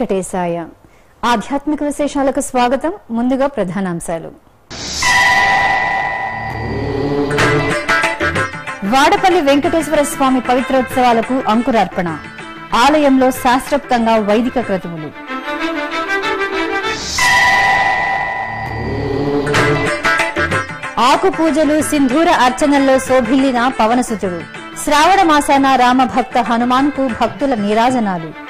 వెంకటేశాయ. ఆధ్యాత్మిక విశేషాలకు స్వాగతం ముందుగా ప్రధానాంశాలు. వాడపల్లి వెంకటేశ్వర స్వామి పవిత్రోత్సవాలకు అంకురార్పణ. ఆలయంలో శాస్త్రోక్తంగా వైదిక క్రతువులు. ఆకు పూజలు సింధూర అర్చనల్లో శోభిల్లిన పవనసుతుడు. శ్రావణ మాసాన రామభక్త హనుమాన్కు భక్తుల నీరాజనాలు.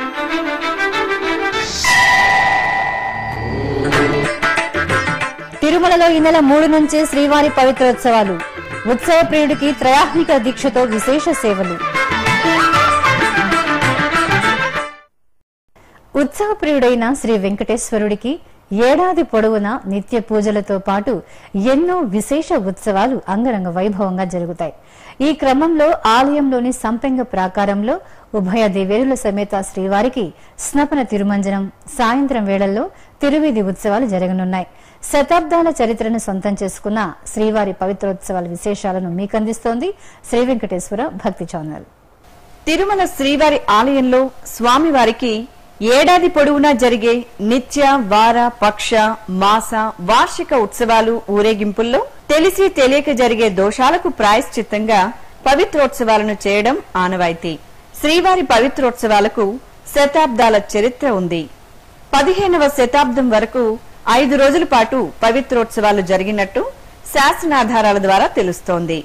తిరుమలలో ఈ నెల మూడు నుంచి శ్రీవారి పవిత్రోత్సవాలు. ఉత్సవ ప్రియుడికి త్రయాత్మిక దీక్షతో విశేష సేవలు. ఉత్సవ ప్రియుడైన శ్రీ వెంకటేశ్వరుడికి ఏడాది పొడవునా నిత్య పూజలతో పాటు ఎన్నో విశేష ఉత్సవాలు అంగరంగ వైభవంగా జరుగుతాయి. ఈ క్రమంలో ఆలయంలోని సంపెంగ ప్రాకారంలో ఉభయ దేవేరుల సమేత శ్రీవారికి స్నపన తిరుమంజనం సాయంత్రం వేళల్లో తిరువీధి ఉత్సవాలు జరగనున్నాయి. శతాబ్దాల చరిత్రను సొంతం చేసుకున్న శ్రీవారి పవిత్రోత్సవాల విశేషాలను మీకందిస్తోంది శ్రీ వెంకటేశ్వర భక్తి ఛానల్. తిరుమల శ్రీవారి ఆలయంలో స్వామివారికి ఏడాది పొడవునా జరిగే నిత్య వార పక్ష మాస వార్షిక ఉత్సవాలు ఊరేగింపుల్లో తెలిసి తెలియక జరిగే దోషాలకు ప్రాయశ్చిత్తంగా పవిత్రోత్సవాలను చేయడం ఆనవాయితీ. శ్రీవారి పవిత్రోత్సవాలకు శతాబ్దాల చరిత్ర ఉంది. పదిహేనవ శతాబ్దం వరకు ఐదు రోజుల పాటు పవిత్రోత్సవాలు జరిగినట్టు శాసనాధారాల ద్వారా తెలుస్తోంది.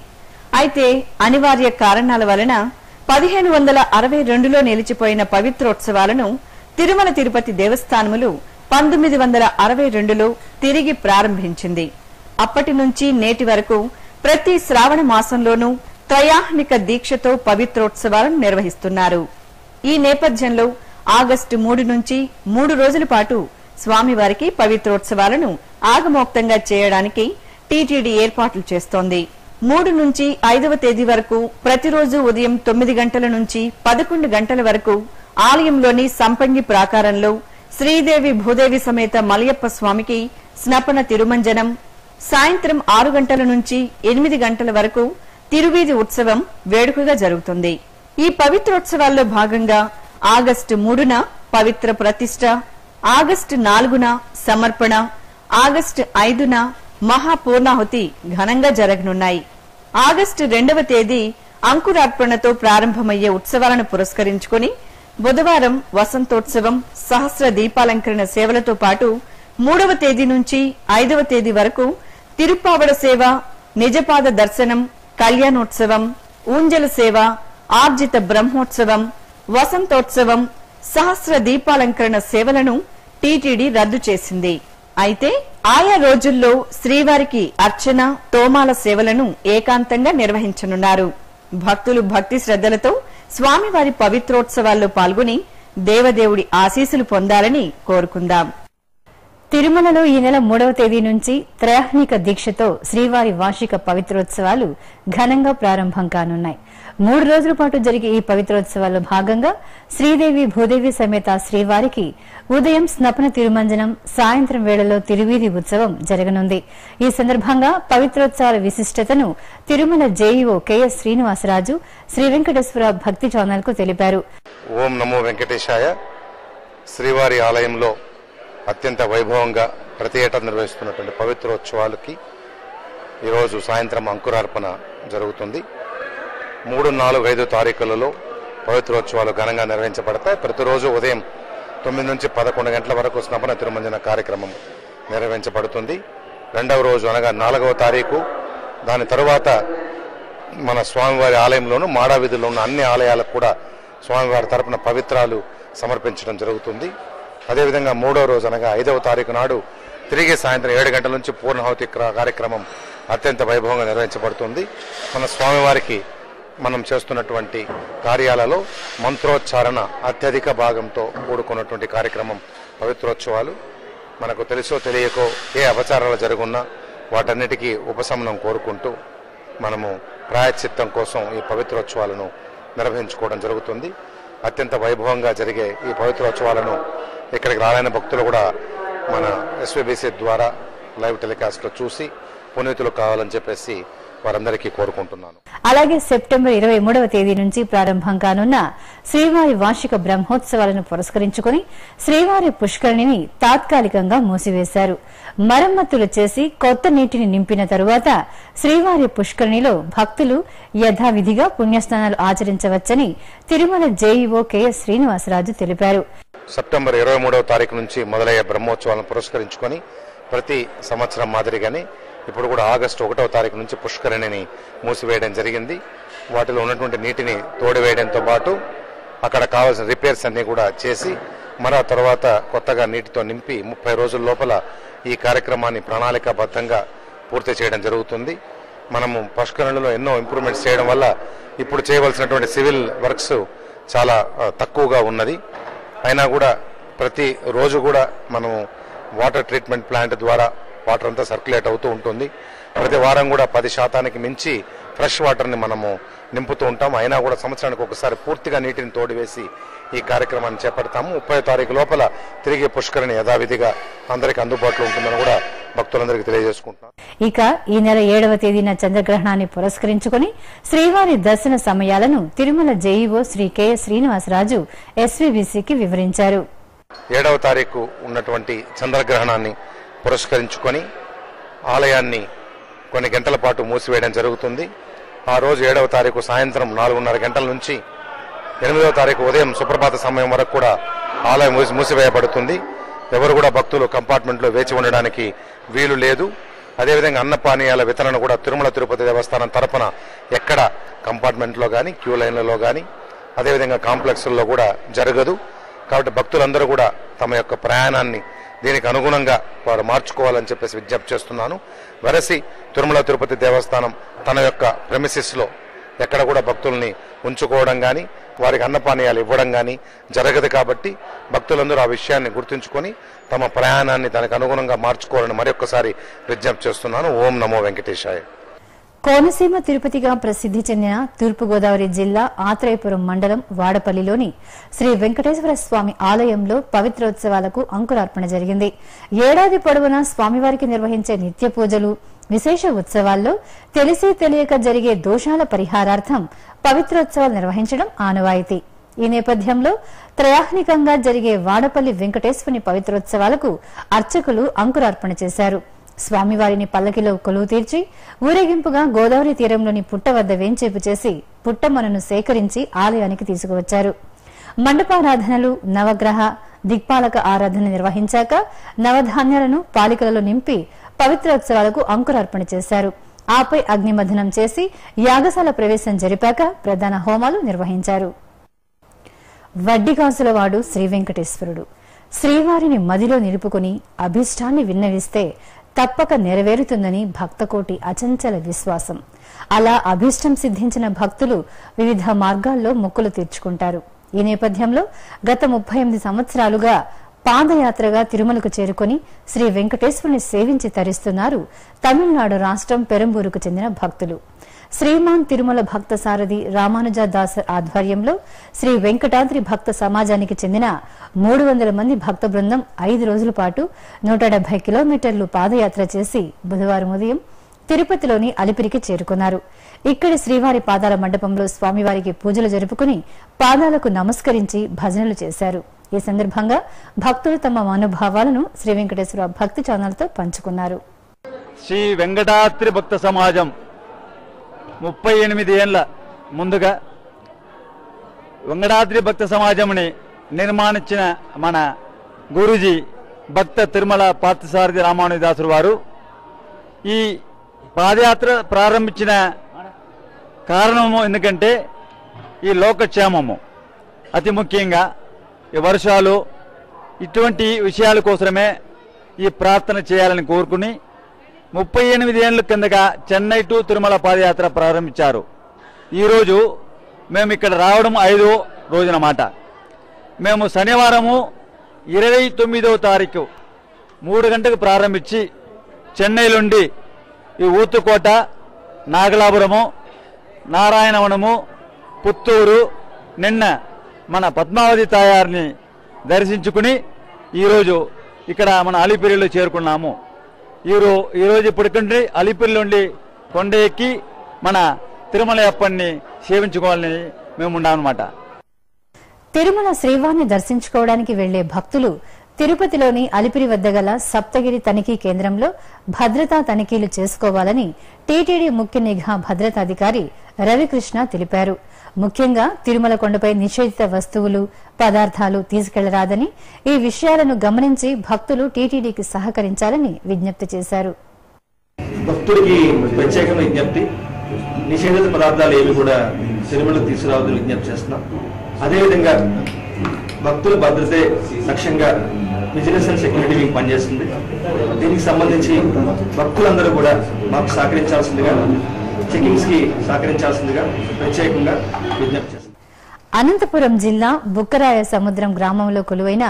అయితే అనివార్య కారణాల వలన పదిహేను వందల అరవై రెండులో నిలిచిపోయిన పవిత్రోత్సవాలను తిరుమల తిరుపతి దేవస్థానములు పంతొమ్మిది వందల అరవై రెండులో తిరిగి ప్రారంభించింది. అప్పటి నుంచి నేటి వరకు ప్రతి శ్రావణ మాసంలోనూ త్రయాహ్నిక దీక్షతో పవిత్రోత్సవాలను నిర్వహిస్తున్నారు. ఈ నేపథ్యంలో ఆగస్టు మూడు నుంచి మూడు రోజుల పాటు స్వామివారికి పవిత్రోత్సవాలను ఆగమోక్తంగా చేయడానికి టీటీడీ ఏర్పాట్లు చేస్తోంది. మూడు నుంచి ఐదవ తేదీ వరకు ప్రతిరోజు ఉదయం తొమ్మిది గంటల నుంచి పదకొండు గంటల వరకు ఆలయంలోని సంపంగి ప్రాకారంలో శ్రీదేవి భూదేవి సమేత మలయప్ప స్వామికి స్నపన తిరుమంజనం సాయంత్రం ఆరు గంటల నుంచి ఎనిమిది గంటల వరకు తిరువీధి ఉత్సవం వేడుకగా జరుగుతుంది. ఈ పవిత్రోత్సవాల్లో భాగంగా ఆగస్టు మూడున పవిత్ర ప్రతిష్ట ఆగస్టు నాలుగున సమర్పణ ఆగస్టు ఐదున మహాపూర్ణాహుతి ఘనంగా జరగనున్నాయి. ఆగస్టు రెండవ తేదీ అంకురార్పణతో ప్రారంభమయ్యే ఉత్సవాలను పురస్కరించుకుని బుధవారం వసంతోత్సవం సహస్ర దీపాలంకరణ సేవలతో పాటు మూడవ తేదీ నుంచి ఐదవ తేదీ వరకు తిరుప్పావడ సేవ నిజపాద దర్శనం కళ్యాణోత్సవం ఊంజల సేవ ఆర్జిత బ్రహ్మోత్సవం వసంతోత్సవం సహస్ర దీపాలంకరణ సేవలను టీటీడీ రద్దు చేసింది. అయితే ఆయా రోజుల్లో శ్రీవారికి అర్చన తోమాల సేవలను ఏకాంతంగా నిర్వహించనున్నారు. భక్తులు భక్తి శ్రద్ధలతో స్వామివారి పవిత్రోత్సవాల్లో పాల్గొని దేవదేవుడి ఆశీస్సులు పొందాలని కోరుకుందాం. తిరుమలలో ఈ నెల మూడవ తేదీ నుంచి త్రయాహ్నిక దీక్షతో శ్రీవారి వార్షిక పవిత్రోత్సవాలు ఘనంగా ప్రారంభం కానున్నాయి. మూడు రోజుల పాటు జరిగే ఈ పవిత్రోత్సవాల్లో భాగంగా శ్రీదేవి భూదేవి సమేత శ్రీవారికి ఉదయం స్నపన తిరుమంజనం సాయంత్రం వేళలో తిరువీధి ఉత్సవం జరగనుంది. ఈ సందర్భంగా పవిత్రోత్సవాల విశిష్టతను తిరుమల జేఈఓ కెఎస్ శ్రీనివాసరాజు శ్రీ వెంకటేశ్వర భక్తి ఛానల్కు తెలిపారు. ఓం నమో వెంకటేశాయ. శ్రీవారి ఆలయంలో అత్యంత వైభవంగా ప్రతి ఏటా నిర్వహిస్తున్నటువంటి పవిత్రోత్సవాలకి ఈరోజు సాయంత్రం అంకురార్పణ జరుగుతుంది. మూడు నాలుగు ఐదు తారీఖులలో పవిత్రోత్సవాలు ఘనంగా నిర్వహించబడతాయి. ప్రతిరోజు ఉదయం తొమ్మిది నుంచి పదకొండు గంటల వరకు స్నపన తిరుమంజన కార్యక్రమం నిర్వహించబడుతుంది. రెండవ రోజు అనగా నాలుగవ తారీఖు. దాని తరువాత మన స్వామివారి ఆలయంలోను మాడా వీధుల్లో ఉన్న అన్ని ఆలయాలకు కూడా స్వామివారి తరపున పవిత్రాలు సమర్పించడం జరుగుతుంది. అదేవిధంగా మూడో రోజు అనగా ఐదవ తారీఖు నాడు తిరిగి సాయంత్రం ఏడు గంటల నుంచి పూర్ణహుతి కార్యక్రమం అత్యంత వైభవంగా నిర్వహించబడుతుంది. మన స్వామివారికి మనం చేస్తున్నటువంటి కార్యాలలో మంత్రోచ్చారణ అత్యధిక భాగంతో కూడుకున్నటువంటి కార్యక్రమం పవిత్రోత్సవాలు. మనకు తెలుసో తెలియకో ఏ అపచారాలు జరుగున్నా వాటన్నిటికీ ఉపశమనం కోరుకుంటూ మనము ప్రాయశ్చిత్తం కోసం ఈ పవిత్రోత్సవాలను నిర్వహించుకోవడం జరుగుతుంది. అత్యంత వైభవంగా జరిగే ఈ పవిత్రోత్సవాలను ఇక్కడికి రాలైన భక్తులు కూడా మన ఎస్వీబీసీ ద్వారా లైవ్ టెలికాస్ట్లో చూసి పునీతులు కావాలని చెప్పేసి వారందరికీ కోరుకుంటున్నాను. అలాగే సెప్టెంబర్ ఇరవై మూడవ తేదీ నుంచి ప్రారంభం కానున్న శ్రీవారి వార్షిక బ్రహ్మోత్సవాలను పురస్కరించుకుని శ్రీవారి పుష్కరిణిని తాత్కాలికంగా మూసివేశారు. మరమ్మతులు చేసి కొత్త నీటిని నింపిన తరువాత శ్రీవారి పుష్కరిణిలో భక్తులు యథావిధిగా పుణ్యస్నానాలు ఆచరించవచ్చని తిరుమల జేఈఓ కెఎస్ శ్రీనివాసరాజు తెలిపారు. సెప్టెంబర్ ఇరవై మూడవ తారీఖు నుంచి మొదలయ్యే బ్రహ్మోత్సవాలను పురస్కరించుకొని ప్రతి సంవత్సరం మాదిరిగానే ఇప్పుడు కూడా ఆగస్టు ఒకటవ తారీఖు నుంచి పుష్కరిణిని మూసివేయడం జరిగింది. వాటిలో ఉన్నటువంటి నీటిని తోడివేయడంతో పాటు అక్కడ కావాల్సిన రిపేర్స్ అన్ని కూడా చేసి మరో తర్వాత కొత్తగా నీటితో నింపి ముప్పై రోజుల లోపల ఈ కార్యక్రమాన్ని ప్రణాళికాబద్ధంగా పూర్తి చేయడం జరుగుతుంది. మనము పుష్కరణలో ఎన్నో ఇంప్రూవ్మెంట్స్ చేయడం వల్ల ఇప్పుడు చేయవలసినటువంటి సివిల్ వర్క్స్ చాలా తక్కువగా ఉన్నది. అయినా కూడా ప్రతి రోజు కూడా మనము వాటర్ ట్రీట్మెంట్ ప్లాంట్ ద్వారా వాటర్ అంతా సర్క్యులేట్ అవుతూ ఉంటుంది. ప్రతి వారం కూడా పది శాతానికి మించి ఫ్రెష్ వాటర్ని మనము నింపుతూ ఉంటాం. అయినా కూడా సంవత్సరానికి ఒకసారి పూర్తిగా నీటిని తోడివేసి ఈ కార్యక్రమాన్ని చేపడతాము. ముప్పై తారీఖు లోపల తిరిగి పుష్కరిణి యథావిధిగా అందరికీ అందుబాటులో ఉంటుందని కూడా భక్తులందరికీ తెలియజేసుకుంటున్నాను. ఇక ఈ నెల ఏడవ తేదీన చంద్రగ్రహణాన్ని పురస్కరించుకుని శ్రీవారి దర్శన సమయాలను తిరుమల జేఈఓ శ్రీ కెఎస్ శ్రీనివాసరాజు ఎస్వీబీసీకి వివరించారు. ఏడవ తారీఖు ఉన్నటువంటి చంద్రగ్రహణాన్ని పురస్కరించుకొని ఆలయాన్ని కొన్ని గంటల పాటు మూసివేయడం జరుగుతుంది. ఆ రోజు ఏడవ తారీఖు సాయంత్రం నాలుగున్నర గంటల నుంచి ఎనిమిదవ తారీఖు ఉదయం సుప్రభాత సమయం వరకు కూడా ఆలయం మూసి మూసివేయబడుతుంది. ఎవరు కూడా భక్తులు కంపార్ట్మెంట్లో వేచి ఉండడానికి వీలు లేదు. అదేవిధంగా అన్నపానీయాల వితరణ కూడా తిరుమల తిరుపతి దేవస్థానం తరపున ఎక్కడ కంపార్ట్మెంట్లో కానీ క్యూ లైన్లలో కానీ అదేవిధంగా కాంప్లెక్స్ల్లో కూడా జరగదు. కాబట్టి భక్తులందరూ కూడా తమ యొక్క ప్రయాణాన్ని దీనికి అనుగుణంగా వారు మార్చుకోవాలని చెప్పేసి విజ్ఞప్తి చేస్తున్నాను. వెరసి తిరుమల తిరుపతి దేవస్థానం తన యొక్క ప్రెమిసిస్లో ఎక్కడ కూడా భక్తుల్ని ఉంచుకోవడం కానీ వారికి అన్నపానీయాలు ఇవ్వడం కానీ జరగదు కాబట్టి భక్తులందరూ ఆ విషయాన్ని గుర్తుంచుకొని తమ ప్రయాణాన్ని దానికి అనుగుణంగా మార్చుకోవాలని మరొకసారి విజ్ఞప్తి చేస్తున్నాను. ఓం నమో వెంకటేశాయ. కోనసీమ తిరుపతిగా ప్రసిద్ది చెందిన తూర్పుగోదావరి జిల్లా ఆత్రేయపురం మండలం వాడపల్లిలోని శ్రీ వెంకటేశ్వర స్వామి ఆలయంలో పవిత్రోత్సవాలకు అంకురార్పణ జరిగింది. ఏడాది పొడవునా స్వామివారికి నిర్వహించే నిత్య పూజలు విశేష ఉత్సవాల్లో తెలిసి తెలియక జరిగే దోషాల పరిహారార్థం పవిత్రోత్సవాలు నిర్వహించడం ఆనవాయితీ. ఈ నేపథ్యంలో త్రయాహ్నికంగా జరిగే వాడపల్లి వెంకటేశ్వరుని పవిత్రోత్సవాలకు అర్చకులు అంకురార్పణ చేశారు. స్వామివారిని పల్లకిలో కొలువు తీర్చి ఊరేగింపుగా గోదావరి తీరంలోని పుట్ట వద్ద వేంచేపు చేసి పుట్టమ్మను సేకరించి ఆలయానికి తీసుకువచ్చారు. మండపారాధనలు నవగ్రహ దిక్పాలక ఆరాధన నిర్వహించాక నవధాన్యాలను పాలికలలో నింపి పవిత్రోత్సవాలకు అంకురార్పణ చేశారు. ఆపై అగ్నిమథనం చేసి యాగశాల ప్రవేశం జరిపాక ప్రధాన హోమాలు నిర్వహించారు. వడ్డిగాసులవాడు శ్రీ వెంకటేశ్వరుడు. శ్రీవారిని మదిలో నిలుపుకుని అభిష్టాన్ని విన్నవిస్తే తప్పక నెరవేరుతుందని భక్తకోటి అచంచల విశ్వాసం. అలా అభిష్టం సిద్ధించిన భక్తులు వివిధ మార్గాల్లో మొక్కులు తీర్చుకుంటారు. ఈ నేపథ్యంలో గత ముప్పై ఎనిమిది సంవత్సరాలుగా పాదయాత్రగా తిరుమలకు చేరుకుని శ్రీ వెంకటేశ్వరుని సేవించి తరిస్తున్నారు తమిళనాడు రాష్ట్రం పెరంబూరుకు చెందిన భక్తులు. శ్రీమాన్ తిరుమల భక్త సారథి రామానుజ దాస్ ఆధ్వర్యంలో శ్రీ వెంకటాద్రి భక్త సమాజానికి చెందిన మూడు వందల మంది భక్త బృందం ఐదు రోజుల పాటు నూట డెబ్బై కిలోమీటర్లు పాదయాత్ర చేసి బుధవారం ఉదయం తిరుపతిలోని అలిపిరికి చేరుకున్నారు. ఇక్కడి శ్రీవారి పాదాల మండపంలో స్వామివారికి పూజలు జరుపుకుని పాదాలకు నమస్కరించి భజనలు చేశారు. ఈ సందర్భంగా భక్తులు తమ మనోభావాలను శ్రీ వెంకటేశ్వర భక్తి ఛానల్తో పంచుకున్నారు. శ్రీ వెంకటాద్రి భక్త సమాజం ముప్పై ఎనిమిది ఏళ్ళ ముందుగా వెంకటాద్రి భక్త సమాజంని నిర్మాణించిన మన గురూజీ భక్త తిరుమల పార్థసారథి రామానుదాసులు వారు. ఈ పాదయాత్ర ప్రారంభించిన కారణము ఎందుకంటే ఈ లోకక్షేమము అతి ముఖ్యంగా వర్షాలు ఇటువంటి విషయాల కోసమే ఈ ప్రార్థన చేయాలని కోరుకుని ముప్పై ఎనిమిది ఏళ్ళ కిందగా చెన్నై టు తిరుమల పాదయాత్ర ప్రారంభించారు. ఈరోజు మేము ఇక్కడ రావడం ఐదో రోజునమాట మేము శనివారము ఇరవై తొమ్మిదవ తారీఖు మూడు గంటలకు ప్రారంభించి చెన్నై నుండి ఈ ఊతుకోట నాగలాపురము నారాయణవనము పుత్తూరు నిన్న మన పద్మావతి తాయారిని దర్శించుకుని ఈరోజు ఇక్కడ మన అలిపిరిలో చేరుకున్నాము. ఈరో ఈరోజు ఇప్పటికంటే అలిపిరి నుండి కొండ ఎక్కి మన తిరుమల అప్పని సేవించుకోవాలని మేము ఉన్నామన్నమాట తిరుమల శ్రీవారిని దర్శించుకోవడానికి వెళ్ళే భక్తులు తిరుపతిలోని అలిపిరి వద్ద గల సప్తగిరి తనిఖీ కేంద్రంలో భద్రతా తనిఖీలు చేసుకోవాలని టీటీడీ ముఖ్య నిఘా భద్రతాధికారి రవికృష్ణ తెలిపారు. ముఖ్యంగా తిరుమల కొండపై నిషేధిత వస్తువులు పదార్థాలు తీసుకెళ్ళరాదని ఈ విషయాలను గమనించి భక్తులు టీటీడీకి సహకరించాలని విజ్ఞప్తి చేశారు. భక్తుడికి ప్రత్యేకంగా విజ్ఞప్తి. నిషేధిత పదార్థాలు ఏవి కూడా తిరుమలకు తీసుకురావద్దని విజ్ఞప్తి చేస్తున్నాం. అదేవిధంగా భక్తుల భద్రతే లక్ష్యంగా విజిలెన్స్ అండ్ సెక్యూరిటీ వింగ్ పనిచేస్తుంది. దీనికి సంబంధించి భక్తులందరూ కూడా మాకు సహకరించాల్సిందిగా చెకింగ్స్కి సహకరించాల్సిందిగా ప్రత్యేకంగా విజ్ఞప్తి చేస్తున్నాం. అనంతపురం జిల్లా బుక్కరాయ సముద్రం గ్రామంలో కొలువైన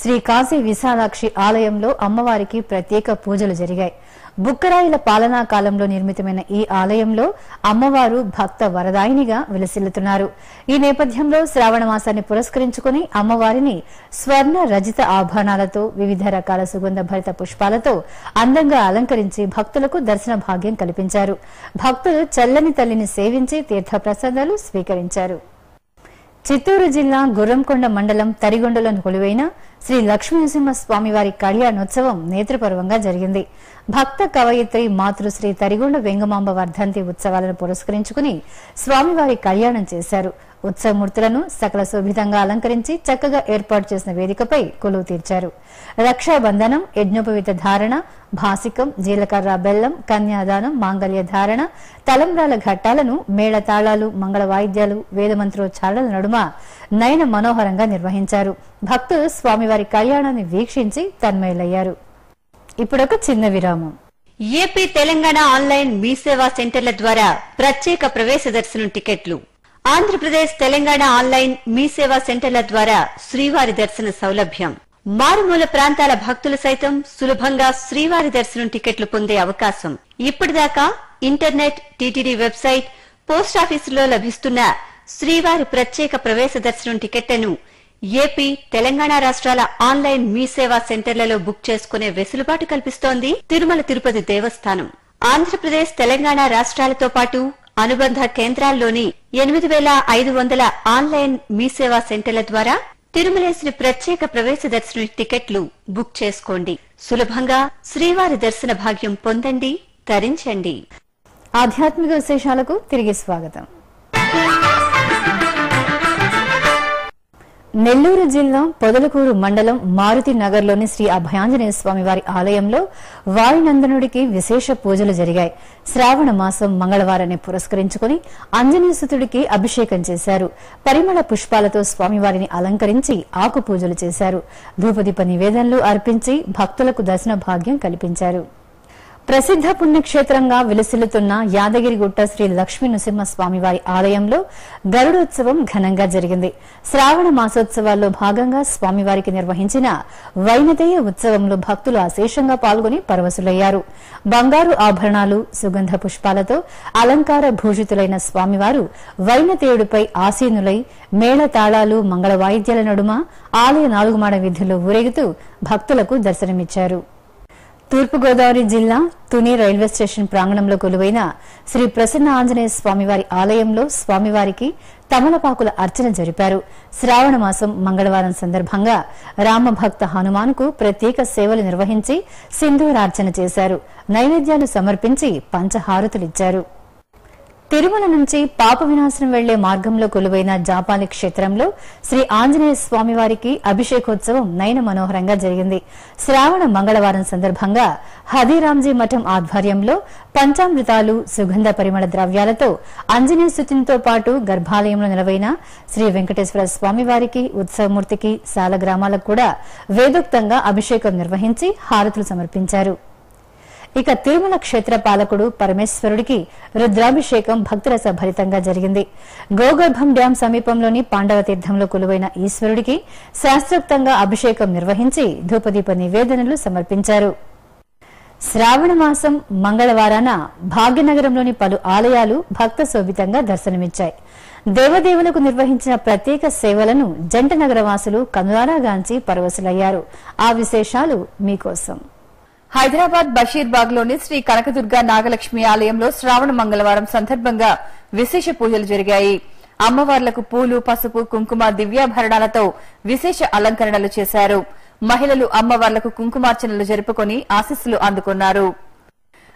శ్రీ కాశీ విశాలాక్షి ఆలయంలో అమ్మవారికి ప్రత్యేక పూజలు జరిగాయి. బుక్కరాయిల పాలనా కాలంలో నిర్మితమైన ఈ ఆలయంలో అమ్మవారు భక్త వరదాయినిగా విలసిల్లుతున్నారు. ఈ నేపథ్యంలో శ్రావణ మాసాన్ని పురస్కరించుకుని అమ్మవారిని స్వర్ణ రజిత ఆభరణాలతో వివిధ రకాల సుగంధ భరిత పుష్పాలతో అందంగా అలంకరించి భక్తులకు దర్శన భాగ్యం కల్పించారు. భక్తులు చల్లని తల్లిని సేవించి తీర్థప్రసాదాలు స్వీకరించారు. చిత్తూరు జిల్లా గుర్రంకొండ మండలం తరిగొండలో కొలువైన శ్రీ లక్ష్మీనరసింహ స్వామివారి కళ్యాణోత్సవం నేత్రపర్వంగా జరిగింది. భక్త కవయిత్రి మాతృశ్రీ తరిగొండ వెంగమాంబ వర్ధంతి ఉత్సవాలను పురస్కరించుకుని స్వామివారి కళ్యాణం చేశారు. ఉత్సవమూర్తులను సకల శోభితంగా అలంకరించి చక్కగా ఏర్పాటు చేసిన వేదికపై కొలువు తీర్చారు. రక్షాబంధనం యజ్ఞోపవిత ధారణ భాసికం జీలకర్ర బెల్లం కన్యాదానం మాంగళ్య ధారణ తలంబ్రాల ఘట్టాలను మేళతాళాలు మంగళ వాయిద్యాలు వేదమంత్రోచ్చారణల నడుమ నయన మనోహరంగా నిర్వహించారు. భక్తులు స్వామివారి కళ్యాణాన్ని వీక్షించి తన్మయులయ్యారు. ఇప్పుడొక చిన్న విరామం. ఏపీ తెలంగాణ ఆన్లైన్ మీ సేవా సెంటర్ల ద్వారా ప్రత్యేక ప్రవేశ దర్శనం టికెట్లు. ఆంధ్రప్రదేశ్ తెలంగాణ ఆన్లైన్ మీ సేవా సెంటర్ల ద్వారా శ్రీవారి దర్శన సౌలభ్యం. మారుమూల ప్రాంతాల భక్తులు సైతం సులభంగా శ్రీవారి దర్శనం టికెట్లు పొందే అవకాశం. ఇప్పటిదాకా ఇంటర్నెట్ టీటీడీ వెబ్సైట్ పోస్టాఫీసులో లభిస్తున్న శ్రీవారి ప్రత్యేక ప్రవేశ దర్శనం టికెట్లను ఏపీ తెలంగాణ రాష్ట్రాల ఆన్లైన్ మీ సేవా సెంటర్లలో బుక్ చేసుకునే వెసులుబాటు కల్పిస్తోంది తిరుమల తిరుపతి దేవస్థానం. ఆంధ్రప్రదేశ్ తెలంగాణ రాష్ట్రాలతో పాటు అనుబంధ కేంద్రాల్లోని ఎనిమిది వేల ఐదు వందల ఆన్లైన్ మీ సేవా సెంటర్ల ద్వారా తిరుమలేశ్వరి ప్రత్యేక ప్రవేశ దర్శన టికెట్లు బుక్ చేసుకోండి. సులభంగా శ్రీవారి దర్శన భాగ్యం పొందండి తరించండి. ఆధ్యాత్మిక విశేషాలకు తిరిగి స్వాగతం. నెల్లూరు జిల్లా పొదలకూరు మండలం మారుతి నగర్లోని శ్రీ అభయాంజనేయ స్వామివారి ఆలయంలో వాయునందనుడికి విశేష పూజలు జరిగాయి. శ్రావణ మాసం మంగళవారాన్ని పురస్కరించుకుని అంజనేయసుతుడికి అభిషేకం చేశారు. పరిమళ పుష్పాలతో స్వామివారిని అలంకరించి ఆకు పూజలు చేశారు. ధూపదీప నివేదనలు అర్పించి భక్తులకు దర్శన భాగ్యం కల్పించారు. ప్రసిద్ధ పుణ్యక్షేత్రంగా విలసిల్లుతున్న యాదగిరిగుట్ట శ్రీ లక్ష్మీ నృసింహస్వామివారి ఆలయంలో గరుడోత్సవం ఘనంగా జరిగింది. శ్రావణ మాసోత్సవాల్లో భాగంగా స్వామివారికి నిర్వహించిన వైనతేయ ఉత్సవంలో భక్తులు అశేషంగా పాల్గొని పరవశులయ్యారు. బంగారు ఆభరణాలు సుగంధ పుష్పాలతో అలంకార భూషితులైన స్వామివారు వైనతేయుడిపై ఆసీనులై మేళ తాళాలు మంగళ వాయిద్యాల నడుమ ఆలయ నాలుగుమాడ విధుల్లో ఊరేగుతూ భక్తులకు దర్శనమిచ్చారు. తూర్పుగోదావరి జిల్లా తుని రైల్వే స్టేషన్ ప్రాంగణంలో కొలువైన శ్రీ ప్రసన్న ఆంజనేయ స్వామివారి ఆలయంలో స్వామివారికి తమలపాకుల అర్చన జరిపారు. శ్రావణ మాసం మంగళవారం సందర్భంగా రామభక్త హనుమాన్కు ప్రత్యేక సేవలు నిర్వహించి సింధూరార్చన చేశారు. నైవేద్యాలు సమర్పించి పంచహారతులిచ్చారు తిరుమల నుంచి పాప వినాశనం వెళ్ళే మార్గంలో కొలువైన జాపాలి క్షేత్రంలో శ్రీ ఆంజనేయ స్వామివారికి అభిషేకోత్సవం నయన మనోహరంగా జరిగింది. శ్రావణ మంగళవారం సందర్భంగా హదీరాంజీ మఠం ఆధ్వర్యంలో పంచామృతాలు సుగంధ పరిమళ ద్రవ్యాలతో ఆంజనేయ స్థుతితో పాటు గర్భాలయంలో నిలవైన శ్రీ వెంకటేశ్వర స్వామివారికి ఉత్సవమూర్తికి సాల గ్రామాలకు కూడా వేదోక్తంగా అభిషేకం నిర్వహించి హారతులు సమర్పించారు. ఇక తిరుమల క్షేత్ర పాలకుడు పరమేశ్వరుడికి రుద్రాభిషేకం భక్తురస భరితంగా జరిగింది. గోగర్భం డ్యాం సమీపంలోని పాండవ తీర్థంలో కొలువైన ఈశ్వరుడికి శాస్త్రోక్తంగా అభిషేకం నిర్వహించి ధూపదీప నివేదనలు సమర్పించారు. శ్రావణ మాసం మంగళవారాన భాగ్యనగరంలోని పలు ఆలయాలు భక్త శోభితంగా దర్శనమిచ్చాయి. దేవదేవులకు నిర్వహించిన ప్రత్యేక సేవలను జంట నగరవాసులు కనులారాగాంచి పరవశులయ్యారు. ఆ విశేషాలు మీకోసం. హైదరాబాద్ బషీర్బాగ్లోని శ్రీ కనకదుర్గ నాగలక్ష్మి ఆలయంలో శ్రావణ మంగళవారం సందర్భంగా విశేష పూజలు జరిగాయి. అమ్మవార్లకు పూలు పసుపు కుంకుమ దివ్యాభరణాలతో విశేష అలంకరణలు చేశారు. మహిళలు అమ్మవార్లకు కుంకుమార్చనలు జరుపుకొని ఆశీస్సులు అందుకున్నారు.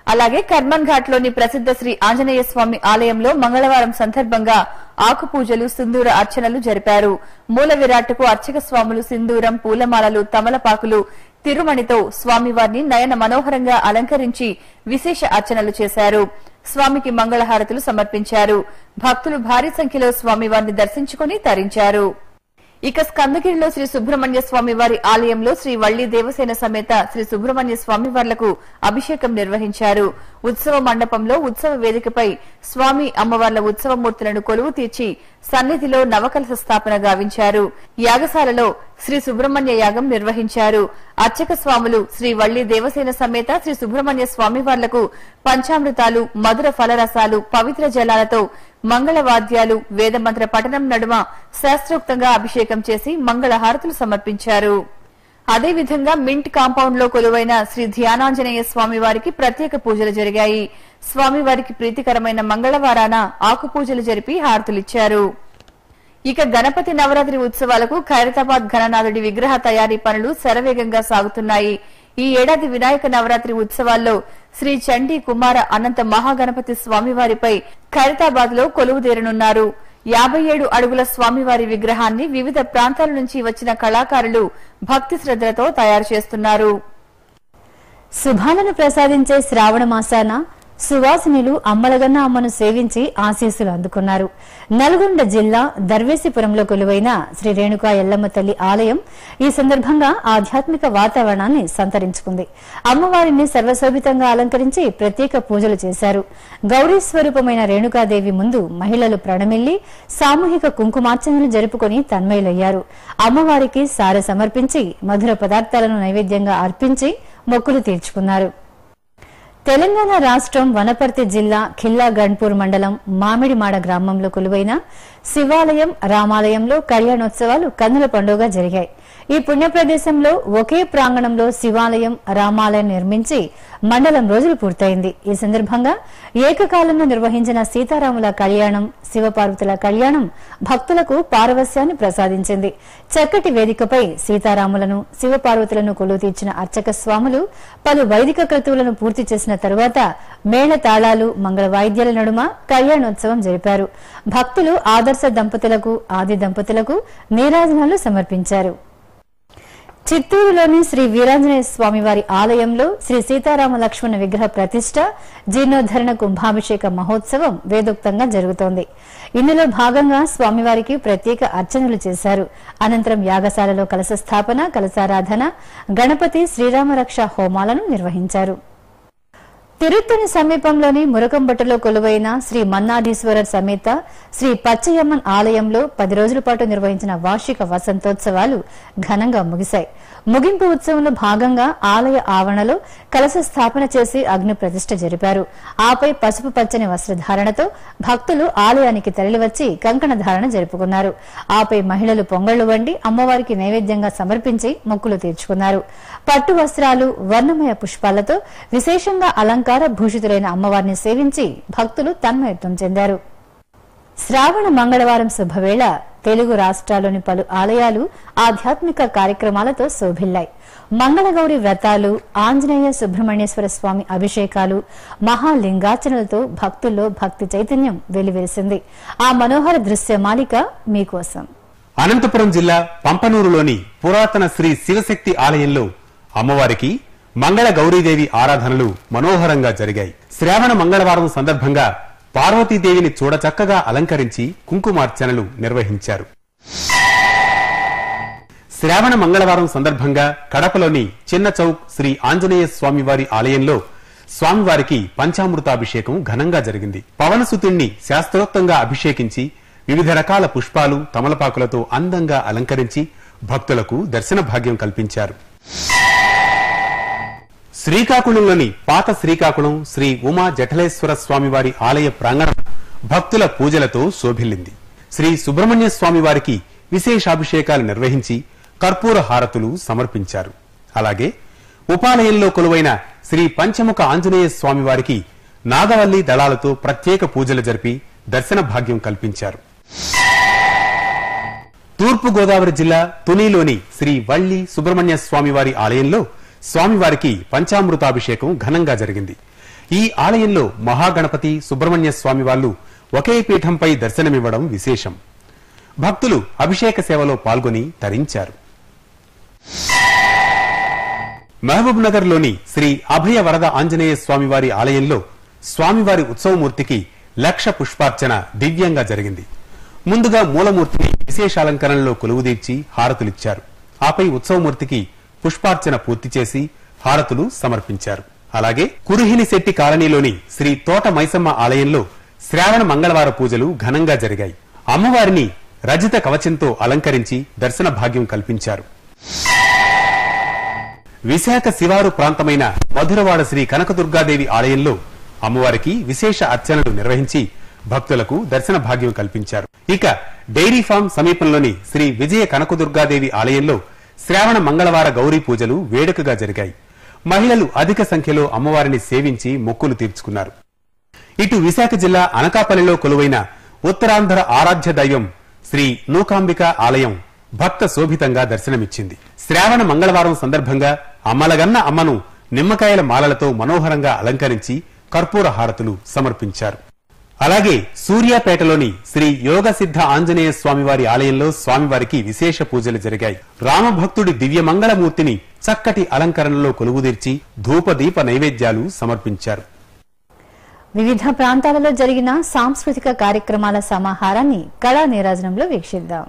అలాగే కర్మన్ ఘాట్లోని ప్రసిద్ధ శ్రీ ఆంజనేయ స్వామి ఆలయంలో మంగళవారం సందర్భంగా ఆకు పూజలు సింధూర అర్చనలు జరిపారు. మూల విరాట్కు అర్చక స్వాములు సింధూరం పూలమాలలు తమలపాకులు తిరుమణితో స్వామివారిని నయన మనోహరంగా అలంకరించి విశేష అర్చనలు చేశారు. స్వామికి మంగళహారతులు సమర్పించారు. భక్తులు భారీ సంఖ్యలో స్వామివారిని దర్శించుకుని తరించారు. ఇక స్కందగిరిలో శ్రీ సుబ్రహ్మణ్య స్వామి వారి ఆలయంలో శ్రీ వల్లి దేవసేన సమేత శ్రీ సుబ్రహ్మణ్య స్వామి వార్లకు అభిషేకం నిర్వహించారు. ఉత్సవ మండపంలో ఉత్సవ వేదికపై స్వామి అమ్మవార్ల ఉత్సవ మూర్తులను కొలువు తీర్చి సన్నిధిలో నవకలశ స్థాపన గావించారు. యాగశాలలో శ్రీ సుబ్రహ్మణ్య యాగం నిర్వహించారు. అర్చక స్వాములు శ్రీ వల్లి దేవసేన సమేత శ్రీ సుబ్రహ్మణ్య స్వామి వార్లకు పంచామృతాలు మధుర ఫలరసాలు పవిత్ర జలాలతో మంగళ వాద్యాలు వేదమంత్ర పఠనం నడుమ శాస్త్రోక్తంగా అభిషేకం చేసి మంగళహారతులు సమర్పించారు. అదేవిధంగా మింట్ కాంపౌండ్లో కొలువైన శ్రీ ధ్యానాంజనేయ స్వామి వారికి ప్రత్యేక పూజలు జరిగాయి. స్వామివారికి ప్రీతికరమైన మంగళవారాన ఆకుపూజలు జరిపి హారతులిచ్చారు. ఇక గణపతి నవరాత్రి ఉత్సవాలకు ఖైరతాబాద్ ఘననాథుడి విగ్రహ తయారీ పనులు శరవేగంగా సాగుతున్నాయి. ఈ ఏడాది వినాయక నవరాత్రి ఉత్సవాల్లో శ్రీ చండీ కుమార అనంత మహాగణపతి స్వామివారిపై ఖైరతాబాద్లో కొలువుదేరనున్నారు యాభై ఏడు అడుగుల స్వామివారి విగ్రహాన్ని వివిధ ప్రాంతాల నుంచి వచ్చిన కళాకారులు భక్తి శ్రద్దలతో తయారు చేస్తున్నారు. శుభాలను ప్రసాదించే శ్రావణ మాసాన సువాసినులు అమ్మలగన్న అమ్మను సేవించి ఆశీస్సులు అందుకున్నారు. నల్గొండ జిల్లా దర్వేసిపురంలో కొలువైన శ్రీ రేణుకా ఎల్లమ్మ తల్లి ఆలయం ఈ సందర్భంగా ఆధ్యాత్మిక వాతావరణాన్ని సంతరించుకుంది. అమ్మవారిని సర్వశోభితంగా అలంకరించి ప్రత్యేక పూజలు చేశారు. గౌరీ స్వరూపమైన రేణుకాదేవి ముందు మహిళలు ప్రణమిల్లి సామూహిక కుంకుమార్చనలు జరుపుకొని తన్మయులయ్యారు. అమ్మవారికి సార సమర్పించి మధుర పదార్థాలను నైవేద్యంగా అర్పించి మొక్కులు తీర్చుకున్నారు. తెలంగాణ రాష్ట్రం వనపర్తి జిల్లా ఖిల్లా గణ్పూర్ మండలం మామిడిమాడ గ్రామంలో కొలువైన శివాలయం రామాలయంలో కళ్యాణోత్సవాలు కన్నుల పండుగ జరిగాయి. ఈ పుణ్య ప్రదేశంలో ఒకే ప్రాంగణంలో శివాలయం రామాలయం నిర్మించి మండలం రోజులు పూర్తయింది. ఈ సందర్భంగా ఏకకాలంలో నిర్వహించిన సీతారాముల కళ్యాణం శివపార్వతుల కళ్యాణం భక్తులకు పారవస్యాన్ని ప్రసాదించింది. చక్కటి వేదికపై సీతారాములను శివపార్వతులను కొలువు తీర్చిన అర్చక స్వాములు పలు వైదిక క్రతువులను పూర్తి చేసిన తరువాత మేళ తాళాలు మంగళ వాయిద్యాల నడుమ కళ్యాణోత్సవం జరిపారు. భక్తులు ఆదర్శ దంపతులకు ఆది దంపతులకు నీరాజనాలు సమర్పించారు. చిత్తూరులోని శ్రీ వీరాంజనేయ స్వామివారి ఆలయంలో శ్రీ సీతారామ లక్ష్మణ విగ్రహ ప్రతిష్ట జీర్ణోద్ధరణ కుంభాభిషేక మహోత్సవం వేదోక్తంగా జరుగుతోంది. ఇందులో భాగంగా స్వామివారికి ప్రత్యేక అర్చనలు చేశారు. అనంతరం యాగశాలలో కలశ స్థాపన కలశారాధన గణపతి శ్రీరామరక్ష హోమాలను నిర్వహించారు. తిరుత్తని సమీపంలోని మురకంబట్టలో కొలువైన శ్రీ మన్నాధీశ్వరర్ సమేత శ్రీ పచ్చయమ్మన్ ఆలయంలో పది రోజుల పాటు నిర్వహించిన వార్షిక వసంతోత్సవాలు ఘనంగా ముగిశాయి. ముగింపు ఉత్సవంలో భాగంగా ఆలయ ఆవరణలో కలశ స్థాపన చేసి అగ్ని ప్రతిష్ట జరిపారు. ఆపై పసుపు పచ్చని వస్త్రధారణతో భక్తులు ఆలయానికి తరలివచ్చి కంకణ ధారణ జరుపుకున్నారు. ఆపై మహిళలు పొంగళ్ళు వండి అమ్మవారికి నైవేద్యంగా సమర్పించి మొక్కులు తీర్చుకున్నారు. పట్టు వస్త్రాలు వర్ణమయ పుష్పాలతో విశేషంగా అలంకార భూషితులైన అమ్మవారిని సేవించి భక్తులు తన్మయత్వం చెందారు. శ్రావణ మంగళవారం శుభవేళ. తెలుగు రాష్ట్రాల్లోని పలు ఆలయాలు ఆధ్యాత్మిక కార్యక్రమాలతో శోభిల్లాయి. మంగళగౌరి వ్రతాలు ఆంజనేయ సుబ్రహ్మణ్యేశ్వర స్వామి అభిషేకాలు మహాలింగార్చనలతో భక్తుల్లో భక్తి చైతన్యం వెలివేసింది. ఆ మనోహర దృశ్యమాలిక మీకోసం. అనంతపురం జిల్లా పంపనూరులోని పురాతన శ్రీ శివశక్తి ఆలయంలో అమ్మవారికి మంగళ గౌరీదేవి ఆరాధనలు మనోహరంగా జరిగాయి. శ్రావణ మంగళవారం సందర్భంగా పార్వతీదేవిని చూడచక్కగా అలంకరించి కుంకుమార్చనలు నిర్వహించారు. శ్రావణ మంగళవారం సందర్భంగా కడపలోని చిన్న చౌక్ శ్రీ ఆంజనేయ స్వామివారి ఆలయంలో స్వామివారికి పంచామృతాభిషేకం ఘనంగా జరిగింది. పవనసుతుణ్ణి శాస్త్రోక్తంగా అభిషేకించి వివిధ రకాల పుష్పాలు తమలపాకులతో అందంగా అలంకరించి భక్తులకు దర్శన భాగ్యం కల్పించారు. శ్రీకాకుళంలోని పాత శ్రీకాకుళం శ్రీ ఉమా జఠలేశ్వర స్వామివారి ఆలయ ప్రాంగణం భక్తుల పూజలతో శోభిల్లింది. శ్రీ సుబ్రహ్మణ్య స్వామివారికి విశేషాభిషేకాలు నిర్వహించి కర్పూర హారతులు సమర్పించారు. అలాగే ఉపాలయంలో కొలువైన శ్రీ పంచముఖ ఆంజనేయ స్వామివారికి నాగవల్లి దళాలతో ప్రత్యేక పూజలు జరిపి దర్శన భాగ్యం కల్పించారు. తూర్పు గోదావరి జిల్లా తునిలోని శ్రీ వల్లి సుబ్రహ్మణ్య స్వామివారి ఆలయంలో స్వామివారికి పంచామృతాభిషేకం ఘనంగా జరిగింది. ఈ ఆలయంలో మహాగణపతి సుబ్రహ్మణ్య స్వామి వాళ్ళు ఒకే పీఠంపై దర్శనమివ్వడం విశేషం. భక్తులు అభిషేక సేవలో పాల్గొని తరించారు. మహబూబ్ నగర్లోని శ్రీ అభయ వరద ఆంజనేయ స్వామివారి ఆలయంలో స్వామివారి ఉత్సవమూర్తికి లక్ష పుష్పార్చన దివ్యంగా జరిగింది. ముందుగా మూలమూర్తిని విశేషాలంకరణలో కొలువుదీర్చి హారతులిచ్చారు. ఆపై ఉత్సవమూర్తికి పుష్పార్చన పూర్తి చేసి హారతులు సమర్పించారు. అలాగే కురుహిని శెట్టి కాలనీలోని శ్రీ తోట మైసమ్మ ఆలయంలో శ్రావణ మంగళవార పూజలు ఘనంగా జరిగాయి. అమ్మవారిని రజిత కవచంతో అలంకరించి దర్శన భాగ్యం కల్పించారు. విశాఖ శివారు ప్రాంతమైన మధురవాడ శ్రీ కనకదుర్గాదేవి ఆలయంలో అమ్మవారికి విశేష అర్చనలు నిర్వహించి భక్తులకు దర్శన భాగ్యం కల్పించారు. ఇక డైరీ ఫామ్ సమీపంలోని శ్రీ విజయ కనకదుర్గాదేవి ఆలయంలో శ్రావణ మంగళవార గౌరీ పూజలు వేడుకగా జరిగాయి. మహిళలు అధిక సంఖ్యలో అమ్మవారిని సేవించి మొక్కులు తీర్చుకున్నారు. ఇటు విశాఖ జిల్లా అనకాపల్లిలో కొలువైన ఉత్తరాంధ్ర ఆరాధ్య దైవం శ్రీ నూకాంబిక ఆలయం భక్త శోభితంగా దర్శనమిచ్చింది. శ్రావణ మంగళవారం సందర్భంగా అమ్మలగన్న అమ్మను నిమ్మకాయల మాలలతో మనోహరంగా అలంకరించి కర్పూర హారతులు సమర్పించారు. అలాగే సూర్యాపేటలోని శ్రీ యోగ సిద్ధ ఆంజనేయ స్వామివారి ఆలయంలో స్వామివారికి విశేష పూజలు జరిగాయి. రామభక్తుడి దివ్యమంగళమూర్తిని చక్కటి అలంకరణలో కొలువుదీర్చి ధూపదీప నైవేద్యాలు సమర్పించారు. వివిధ ప్రాంతాలలో జరిగిన సాంస్కృతిక కార్యక్రమాల సమాహారాన్ని కళా నీరాజనంలో వీక్షిద్దాం.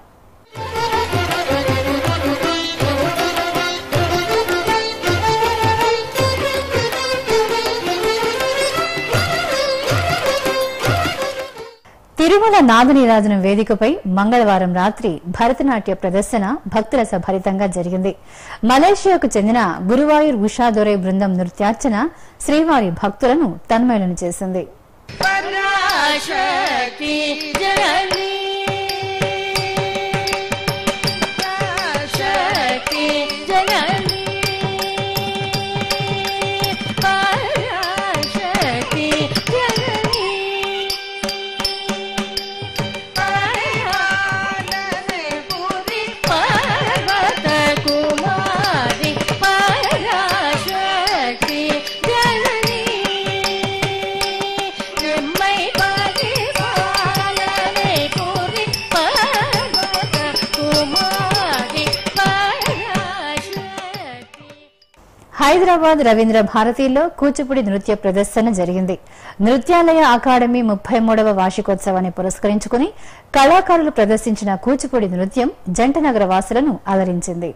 తిరుమల నాదనీరాజనం వేదికపై మంగళవారం రాత్రి భరతనాట్య ప్రదర్శన భక్తుల సభరితంగా జరిగింది. మలేషియాకు చెందిన గురువాయూర్ ఉషాదొరై బృందం నృత్యార్చన శ్రీవారి భక్తులను తన్మయలను చేసింది. హైదరాబాద్ రవీంద్ర భారతిలో కూచిపూడి నృత్య ప్రదర్శన జరిగింది నృత్యాలయ అకాడమీ ముప్పై మూడవ వార్షికోత్సవాన్ని పురస్కరించుకుని కళాకారులు ప్రదర్శించిన కూచిపూడి నృత్యం జంటనగర వాసులను అలరించింది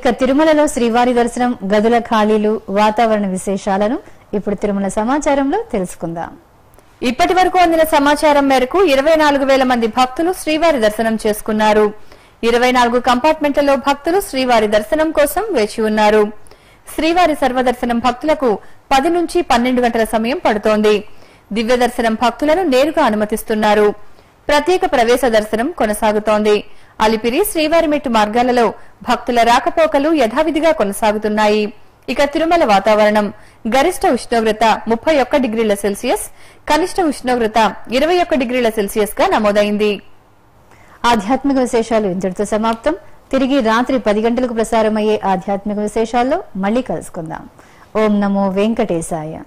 ఇక తిరుమలలో శ్రీవారి దర్శనం గదుల ఖాళీలు వాతావరణ విశేషాలను ఇప్పుడు తిరుమల సమాచారంలో తెలుసుకుందాం. ఇప్పటి వరకు అందిన సమాచారం మేరకు ఇరవై నాలుగు వేల మంది భక్తులు శ్రీవారి దర్శనం చేసుకున్నారు. ఇరవై నాలుగు కంపార్ట్మెంట్లలో భక్తులు శ్రీవారి దర్శనం కోసం వేచి ఉన్నారు. శ్రీవారి సర్వదర్శనం భక్తులకు పది నుంచి పన్నెండు గంటల సమయం పడుతోంది. దివ్య దర్శనం భక్తులను నేరుగా అనుమతిస్తున్నారు. ప్రత్యేక ప్రవేశ దర్శనం కొనసాగుతోంది. అలిపిరి శ్రీవారిమెట్టు మార్గాలలో భక్తుల రాకపోకలు యథావిధిగా కొనసాగుతున్నాయి. ఇక తిరుమల వాతావరణం. గరిష్ట ఉష్ణోగ్రత ముప్పై ఒక్క డిగ్రీల సెల్సియస్ కనిష్ట ఉష్ణోగ్రత ఇరవై ఒక్క డిగ్రీల సెల్సియస్గా నమోదైంది. ఆధ్యాత్మిక విశేషాలు ఇంతటితో సమాప్తం. తిరిగి రాత్రి పది గంటలకు ప్రసారమయ్యే ఆధ్యాత్మిక విశేషాల్లో మళ్ళీ కలుసుకుందాం. ఓం నమో వెంకటేశాయ.